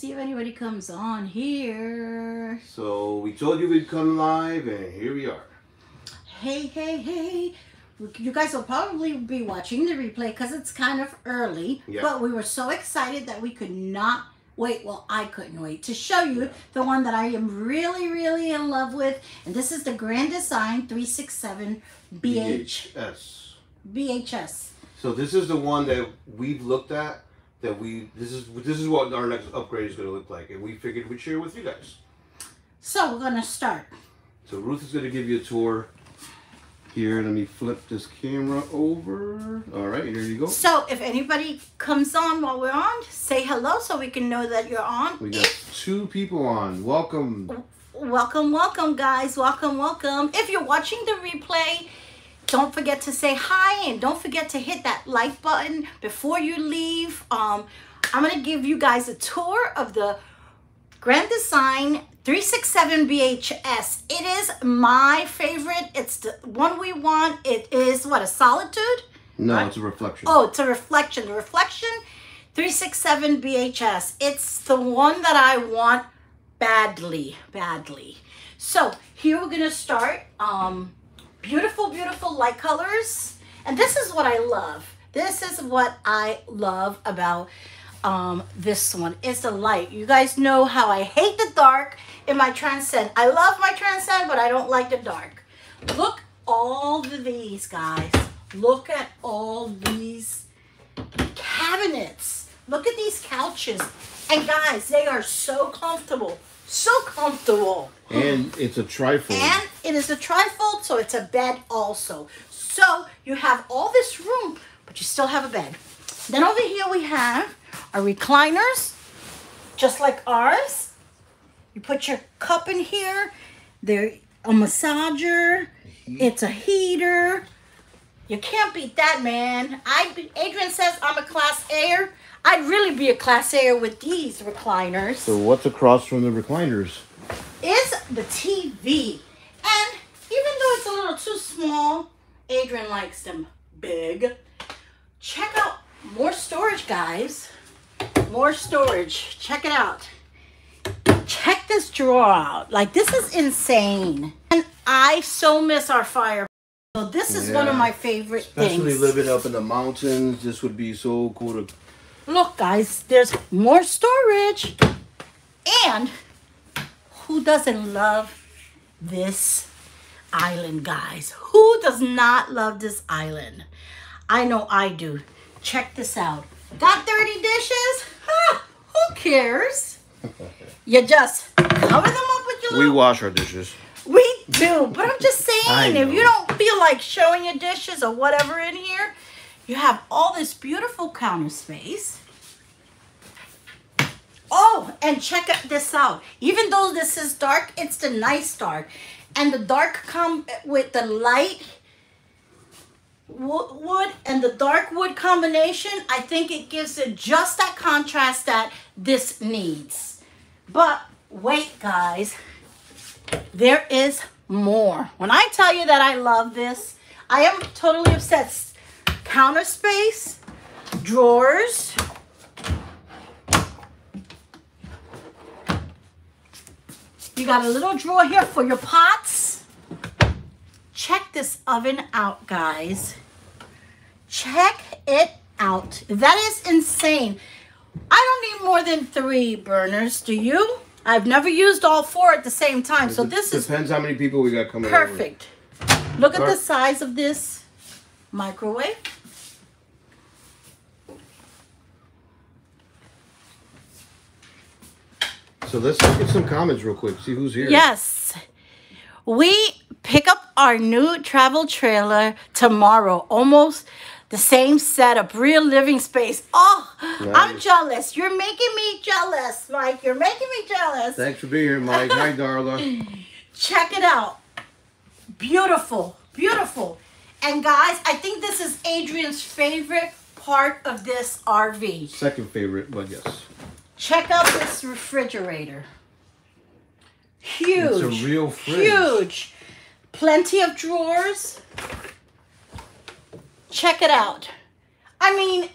See if anybody comes on here. So we told you we'd come live, and here we are. Hey, hey, hey. You guys will probably be watching the replay because it's kind of early. Yeah. But we were so excited that we could not wait. Well, I couldn't wait to show you the one that I am really, really in love with. And this is the Grand Design 367 BH, VHS. BHS. So this is the one that we've looked at. That we this is this is what our next upgrade is going to look like, and we figured we'd share with you guys. So we're going to start. So Ruth is going to give you a tour. Here, let me flip this camera over. All right, here you go. So if anybody comes on while we're on, say hello so we can know that you're on. We got two people on. Welcome. Welcome, welcome, guys. Welcome, welcome. If you're watching the replay, don't forget to say hi and don't forget to hit that like button before you leave. Um, I'm going to give you guys a tour of the Grand Design 367 BHS. It is my favorite. It's the one we want. It is what a solitude. No, Right. it's a reflection. Oh, it's a reflection. The reflection 367 BHS. It's the one that I want badly, badly. So here we're gonna start. Um, beautiful, beautiful light colors. And this is what I love. This is what I love about um, this one. It's the light. You guys know how I hate the dark in my Transcend. I love my Transcend, but I don't like the dark. Look all of these, guys. Look at all these cabinets. Look at these couches. And guys, they are so comfortable. So comfortable. And it's a trifold. And it is a trifold, so it's a bed also. So you have all this room, but you still have a bed. Then over here we have our recliners, just like ours. You put your cup in here. There a massager. It's a heater. You can't beat that, man. I Adrian says I'm a class Air. I'd really be a class Air with these recliners so what's across from the recliners? is the TV. And even though it's a little too small, Adrian likes them big. Check out more storage, guys. More storage. Check it out. Check this drawer out. Like, this is insane. And I so miss our fire. So this is one of my favorite Especially things. living up in the mountains, this would be so cool to. Look, guys, there's more storage. And who doesn't love this island, guys? Who does not love this island? I know I do. Check this out. Got dirty dishes? Huh, who cares? You just cover them up with your We wash our dishes. we do, but I'm just saying, if you don't feel like showing your dishes or whatever in here, you have all this beautiful counter space. Oh, and check this out. Even though this is dark, it's the nice dark. And the dark come with the light wo- wood and the dark wood combination. I think it gives it just that contrast that this needs. But wait, guys. There is more. When I tell you that I love this, I am totally obsessed. Counter space, drawers. You got a little drawer here for your pots. Check this oven out, guys. Check it out. That is insane. I don't need more than three burners, do you? I've never used all four at the same time, so this is Depends how many people we got coming over. perfect. Look at the size of this microwave. So let's look at some comments real quick. See who's here. Yes. We pick up our new travel trailer tomorrow. Almost the same setup, real living space. Oh, I'm jealous. You're making me jealous, Mike. You're making me jealous. Thanks for being here, Mike. Hi, Darla. Check it out. Beautiful, beautiful. And guys, I think this is Adrian's favorite part of this RV. Second favorite, but yes. Check out this refrigerator. Huge. It's a real fridge. Huge. Plenty of drawers. Check it out. I mean,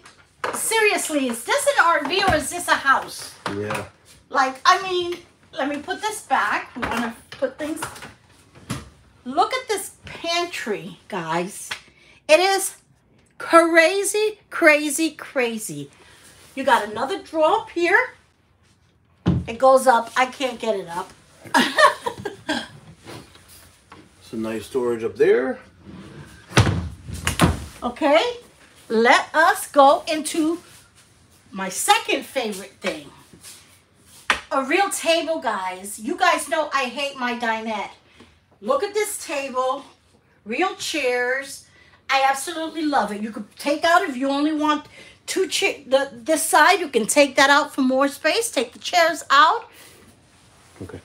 seriously, is this an RV or is this a house? Yeah. Like, I mean, let me put this back. We want to put things. Look at this pantry, guys. It is crazy, crazy, crazy. You got another drawer up here. It goes up. I can't get it up. Some nice storage up there. Okay, let us go into my second favorite thing. A real table, guys. You guys know I hate my dinette. Look at this table, real chairs. I absolutely love it. You could take out if you only want two chairs. The this side, you can take that out for more space. Take the chairs out, Okay.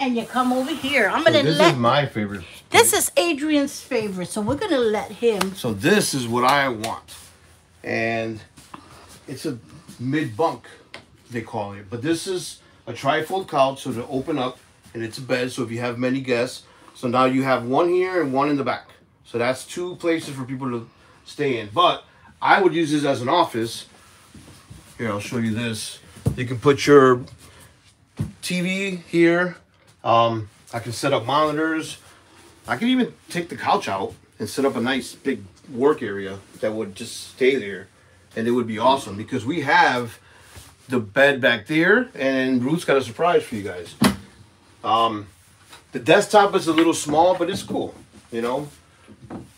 and you come over here. I'm So gonna this let. is my favorite. This is Adrian's favorite, so we're gonna let him. So this is what I want, and it's a mid bunk, they call it. But this is a trifold couch, so to open up, and it's a bed. So if you have many guests, so now you have one here and one in the back. So that's two places for people to stay in. But I would use this as an office. Here, I'll show you this. You can put your TV here. Um, I can set up monitors. I could even take the couch out and set up a nice big work area that would just stay there. And it would be awesome because we have the bed back there and Ruth's got a surprise for you guys. Um, the desktop is a little small, but it's cool, you know?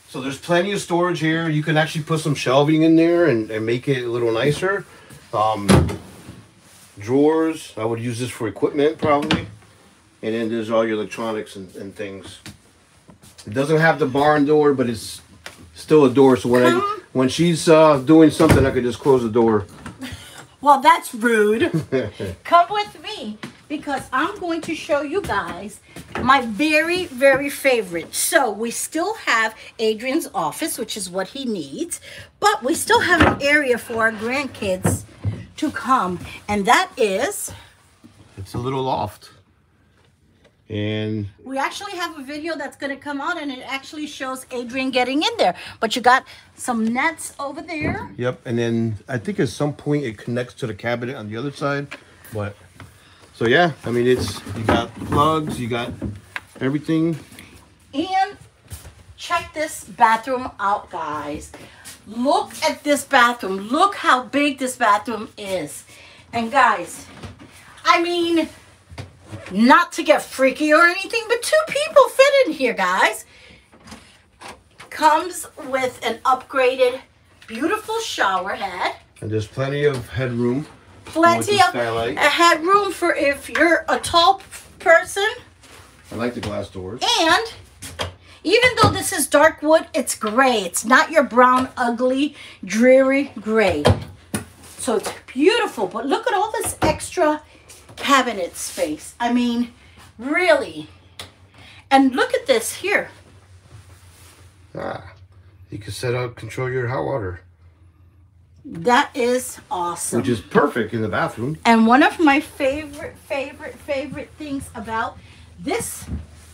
So there's plenty of storage here. You can actually put some shelving in there and, and make it a little nicer. Um, drawers, I would use this for equipment probably. And then there's all your electronics and, and things. It doesn't have the barn door, but it's still a door. So when I when she's uh, doing something, I could just close the door. Well, that's rude. Come with me because I'm going to show you guys my very, very favorite. So we still have Adrian's office, which is what he needs, but we still have an area for our grandkids to come, and that is It's a little loft. And we actually have a video that's going to come out and it actually shows Adrian getting in there. But you got some nets over there. yep, and then I think at some point it connects to the cabinet on the other side. But so yeah, I mean it's you got plugs, you got everything. And check this bathroom out, guys. Look at this bathroom. Look how big this bathroom is. And guys, I mean, not to get freaky or anything, but two people fit in here, guys. Comes with an upgraded, beautiful shower head. And there's plenty of headroom. Plenty of skylight. headroom for if you're a tall person. I like the glass doors. And even though this is dark wood, it's gray. It's not your brown, ugly, dreary gray. So it's beautiful. But look at all this extra cabinet space. I mean, really. And look at this here. Ah, you can set up control your hot water, That is awesome. which is perfect in the bathroom. And one of my favorite, favorite, favorite things about this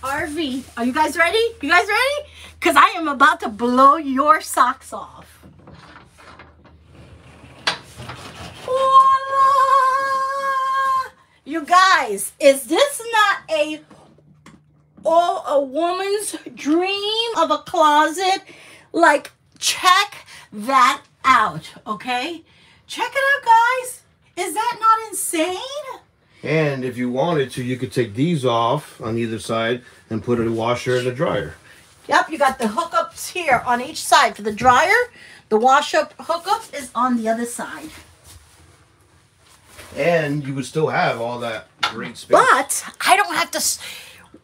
RV. Are you guys ready? You guys ready? Because I am about to blow your socks off. You guys, is this not a all a woman's dream of a closet? Like, check that out, okay? Check it out, guys. Is that not insane? And if you wanted to, you could take these off on either side and put a washer and a dryer. Yep, you got the hookups here on each side for the dryer. The wash up hookup is on the other side. And you would still have all that great space. But I don't have to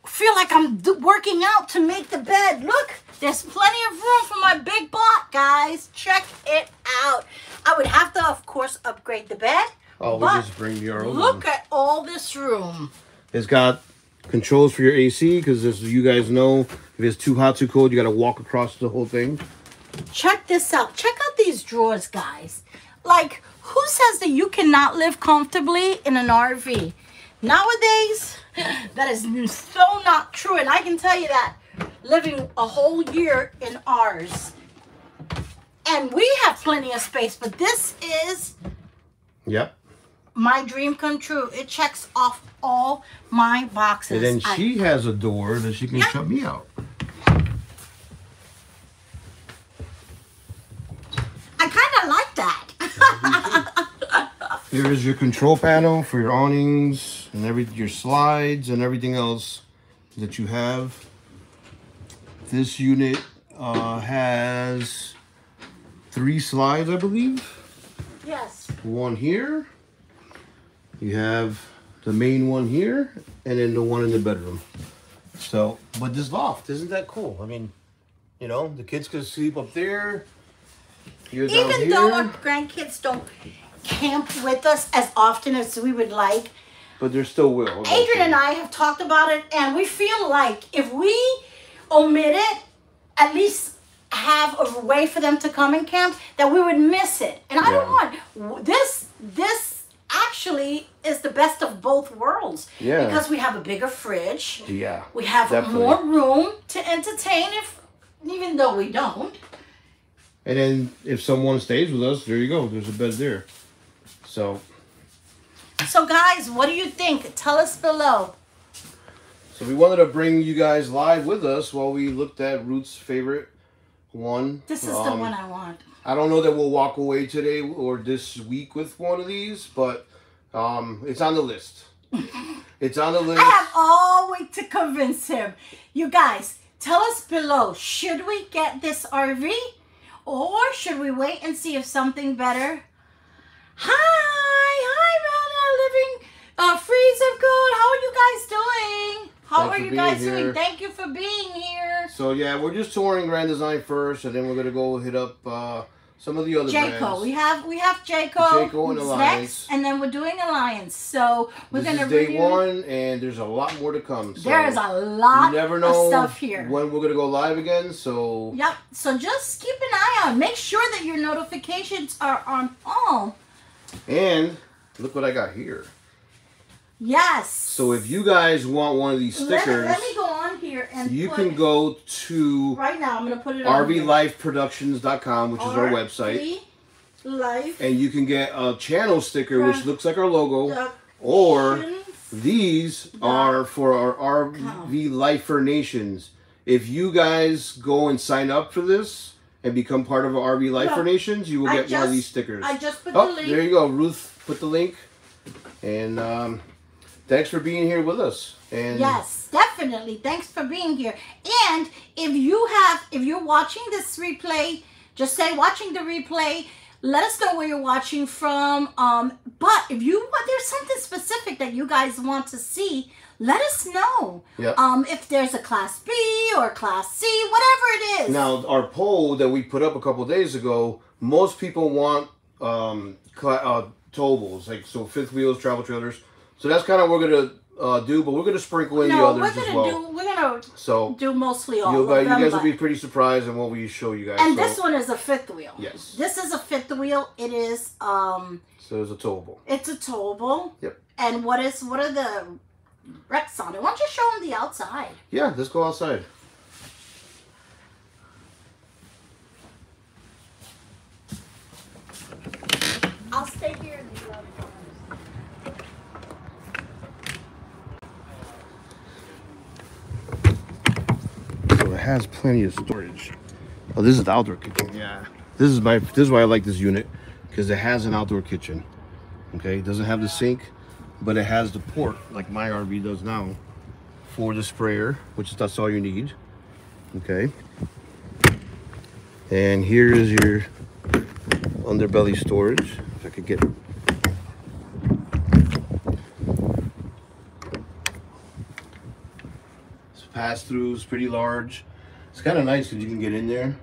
feel like I'm working out to make the bed. Look, there's plenty of room for my big butt, guys. Check it out. I would have to, of course, upgrade the bed. oh, we but just bring your own. Look at all this room. It's got controls for your AC because, as you guys know, if it's too hot, too cold, you got to walk across the whole thing. Check this out. Check out these drawers, guys. Like, who says that you cannot live comfortably in an RV? Nowadays, that is so not true. And I can tell you that living a whole year in ours. And we have plenty of space, but this is Yep. my dream come true. It checks off all my boxes. And then I- she has a door that she can Yeah. shut me out. I kind of like that. Here is your control panel for your awnings and every your slides and everything else that you have. This unit uh, has three slides, I believe. yes. One here. You have the main one here, and then the one in the bedroom. So, but this loft isn't that cool? I mean, you know, the kids could sleep up there. Even though our grandkids don't camp with us as often as we would like, but there still will. Adrian and I have talked about it, and we feel like if we omit it, at least have a way for them to come and camp, that we would miss it. And I don't want this. This actually is the best of both worlds. Yeah. Because we have a bigger fridge. Yeah. We have definitely. more room to entertain, if even though we don't. And then if someone stays with us, there you go. There's a bed there. So, So, guys, what do you think? Tell us below. so we wanted to bring you guys live with us while we looked at Ruth's favorite one. This is the Um, one I want. I don't know that we'll walk away today or this week with one of these, but um, it's on the list. it's on the list. I have all week to convince him. You guys, tell us below. Should we get this RV, or should we wait and see if something better? Hi, hi, Mona, living uh, freeze of good. How are you guys doing? How Thanks are you guys here. doing? Thank you for being here. So yeah, we're just touring Grand Design first, and then we're gonna go hit up uh, some of the other Jayco. brands. We have we have Jayco, Jayco and next, and then we're doing Alliance. So we're this gonna is day review- one, and there's a lot more to come. So There is a lot you never of know stuff here. when we're gonna go live again. So Yep. So just keep an eye on. Make sure that your notifications are on all. and look what I got here. Yes. So if you guys want one of these stickers, let me go on here and you can go to right now. I'm gonna put it rvlifeproductions.com, which is our website, Life. and you can get a channel sticker which looks like our logo, or these are for our RV Lifer Nations. If you guys go and sign up for this and become part of our RV Lifer Look, Nations, you will get one of these stickers. I just put oh, the link. there you go. Ruth put the link, and um, thanks for being here with us. And Yes, definitely. Thanks for being here. And if you have, if you're watching this replay, just say watching the replay. Let us know where you're watching from. Um, but if you want, there's something specific that you guys want to see. Let us know. Yeah. Um, if there's a class B or class C, whatever it is. Now, our poll that we put up a couple days ago, most people want um, cla- uh, towables, like so fifth wheels, travel trailers. So that's kind of what we're gonna uh, do, but we're gonna sprinkle in the no, we're others gonna as well. do. We're gonna so do mostly all of guys- them. you guys will be pretty surprised in what we show you guys. and so, this one is a fifth wheel. Yes. This is a fifth wheel. It is um. so it's a towable. It's a towable. Yep. And what is what are the wrecks on it? Why don't you show them the outside? Yeah, let's go outside. I'll stay here and you other corners. So it has plenty of storage. Oh, this is the outdoor kitchen. Yeah. This is my. This is why I like this unit because it has an outdoor kitchen. Okay, it doesn't have the sink, but it has the port like my RV does now for the sprayer, which is that's all you need. Okay. And here is your underbelly storage. If I could get. This pass through is pretty large. It's kind of nice because you can get in there.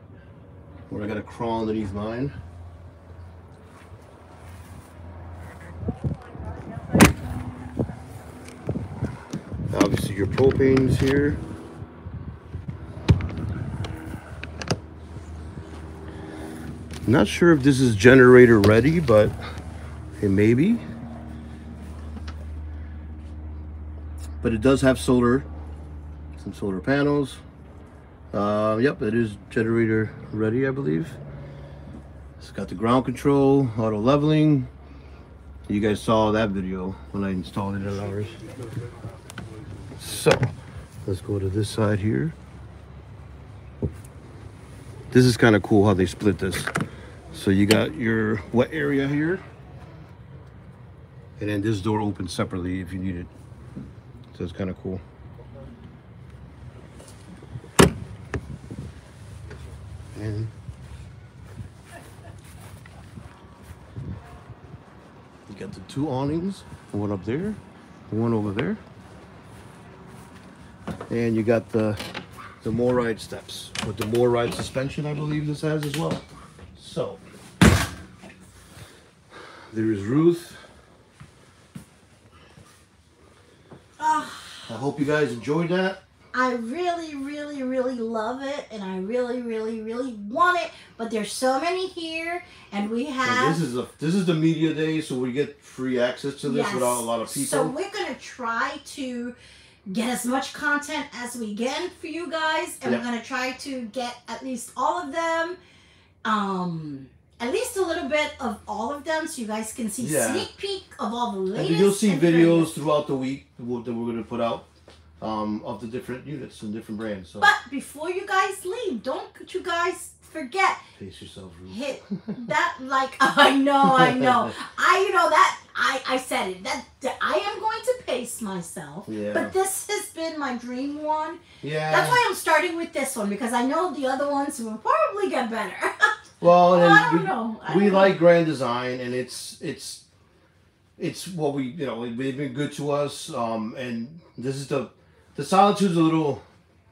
Where I got to crawl underneath mine. Obviously, your propane's here. Not sure if this is generator ready, but it may be. But it does have solar, some solar panels. Uh, yep, it is generator ready, I believe. It's got the ground control, auto leveling, You guys saw that video when I installed it in ours. So, let's go to this side here. This is kind of cool how they split this. So you got your wet area here. And then this door opens separately if you need it. So it's kind of cool. And you got the two awnings, one up there, one over there. And you got the the MORryde steps with the MORryde suspension, I believe this has as well. So there is Ruth. Ah. I hope you guys enjoyed that. I really, really, really love it, and I really, really, really want it. But there's so many here, and we And have. this is a this is the media day, so we get free access to this Yes. without a lot of people. So we're gonna try to get as much content as we can for you guys, and we're gonna try to get at least all of them. Um, at least a little bit of all of them, so you guys can see Yeah. sneak peek of all the And you'll see videos throughout the week that we're going to put out um, of the different units and different brands. So But before you guys leave, don't you guys forget pace yourself, Ruth. hit that like I know I know I you know that I I said it that, that I am going to pace myself Yeah. but this has been my dream one Yeah. that's why I'm starting with this one because I know the other ones will probably get better well, Well, I don't we, know I we don't know. like Grand Design, and it's it's it's what we you know they've been good to us. Um, and this is the the solitude's a little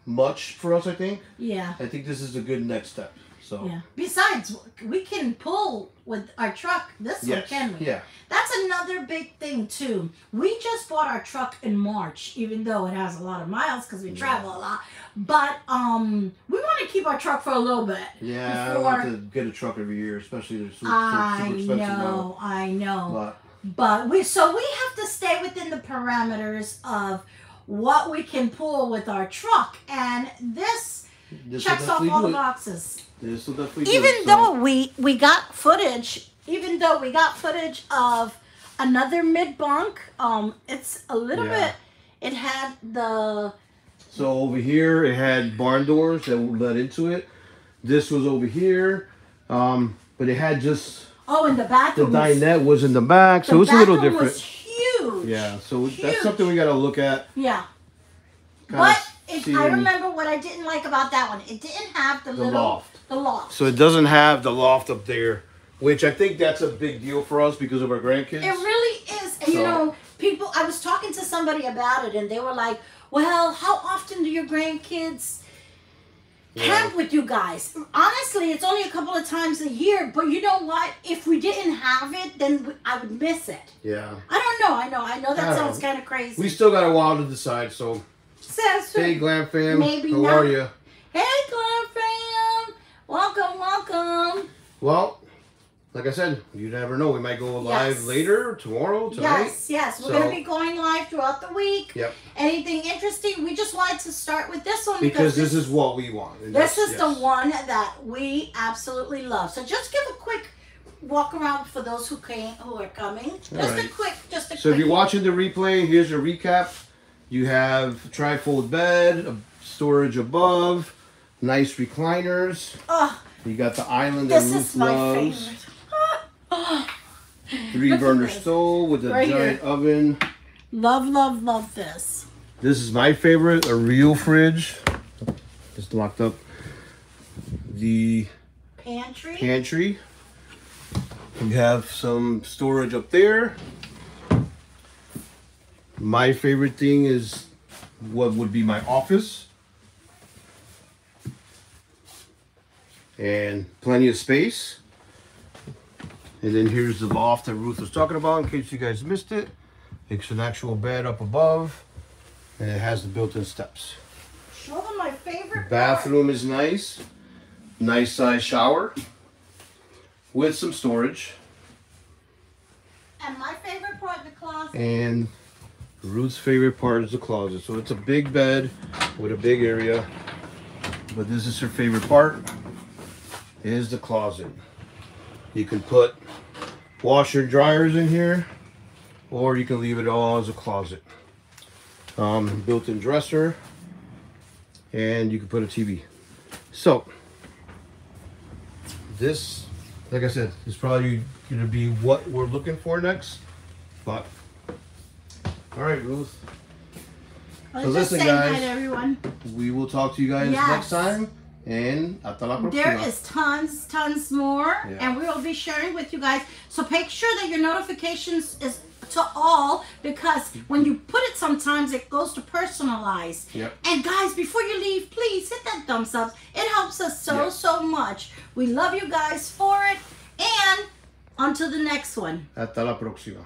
much for us. I think. yeah I think this is a good next step. So. yeah besides we can pull with our truck this one can we Yeah. That's another big thing too. We just bought our truck in March, even though it has a lot of miles because we travel a lot. But um, we want to keep our truck for a little bit. Yeah, I Before- want to get a truck every year, especially they're super, I super expensive know, I know. But But we so we have to stay within the parameters of what we can pull with our truck, and this this checks off all the boxes. This will definitely do even it, though we we got footage even though we got footage of another mid bunk um it's a little Yeah. bit it had the So over here it had barn doors that led into it. This was over here, um, but it had just oh in the back the bathroom was- dinette was in the back, so the was a little different. Was huge Yeah, so Huge. that's something we got to look at. yeah but it, I remember what I didn't like about that one. It didn't have the, The little loft. the loft. So it doesn't have the loft up there, which I think that's a big deal for us because of our grandkids. It really is. And you know, people, I was talking to somebody about it and they were like, well, how often do your grandkids camp with you guys? Honestly, it's only a couple of times a year, but you know what? If we didn't have it, then I would miss it. yeah. I don't know. I know. I know that I sounds kind of crazy. We still got a while to decide, so Says hey Glam fam, Maybe how not. are you? Hey, Glam fam. Welcome, welcome. Well, like I said, you never know. We might go live Yes. later, tomorrow, tonight. Yes, yes. We're So- going to be going live throughout the week. Yep. Anything interesting? We just wanted to start with this one Because this is what we want. And This that's- is the one that we absolutely love. So just give a quick walk around for those who came, who are coming. Just a quick, just a So if you're watching the replay, here's a recap. You have trifold bed, a storage above, nice recliners. oh, You got the island this Ruth is my loves. favorite. Three Look at burner stove with a Right here. giant oven. love, love, love this. This is my favorite, a real fridge. Just locked up. The Pantry. pantry. We have some storage up there. My favorite thing is what would be my office. And plenty of space. And then here's the loft that Ruth was talking about in case you guys missed it. It's an actual bed up above. And it has the built-in steps. Show them my favorite part. Bathroom is nice. Nice size shower. With some storage. And my favorite part the closet. And Ruth's favorite part is the closet. So it's a big bed with a big area. But this is her favorite part. Is the closet. You can put washer dryers in here. or you can leave it all as a closet. Um, built-in dresser, and you can put a TV. So, this, like I said, is probably going to be what we're looking for next. But, all right, Ruth. Let's So listen, guys. hi to everyone. We will talk to you guys Yes. next time. And hasta la próxima. There is tons, tons more, Yeah. and we will be sharing with you guys. So make sure that your notifications is to all because when you put it, sometimes it goes to personalize. Yep. And guys, before you leave, please hit that thumbs up. It helps us so Yeah. so much. We love you guys for it, and until the next one. Hasta la próxima.